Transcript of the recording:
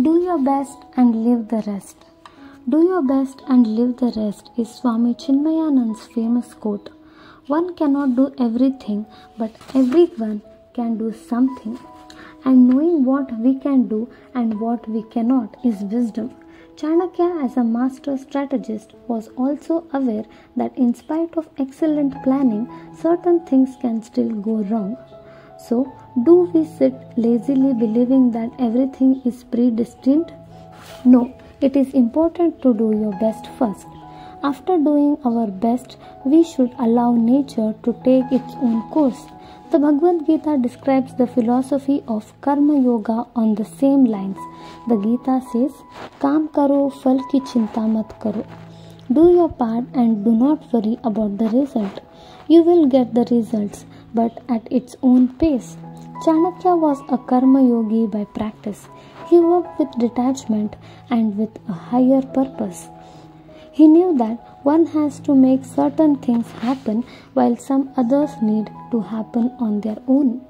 Do your best and leave the rest. Do your best and leave the rest is Swami Chinmayanand's famous quote. One cannot do everything, but everyone can do something. And knowing what we can do and what we cannot is wisdom. Chanakya, as a master strategist, was also aware that in spite of excellent planning, certain things can still go wrong. So, do we sit lazily believing that everything is predestined? No, it is important to do your best first. After doing our best, we should allow nature to take its own course. The Bhagavad Gita describes the philosophy of Karma Yoga on the same lines. The Gita says, Kam karo, fal ki chinta mat karo. Do your part and do not worry about the result. You will get the results, but at its own pace. Chanakya was a karma yogi by practice. He worked with detachment and with a higher purpose. He knew that one has to make certain things happen while some others need to happen on their own.